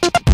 I would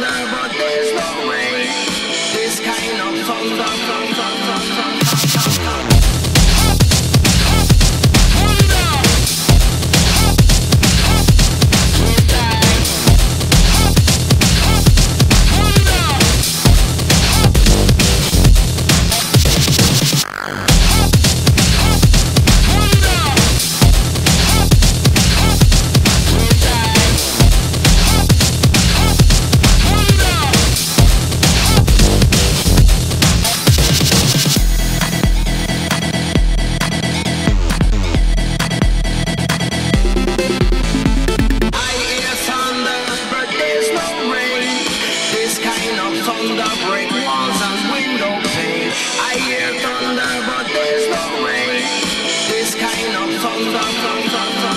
当当。thunder break walls and window pane. I hear thunder, but there's no rain. This kind of thunder, thunder, thunder.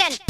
action.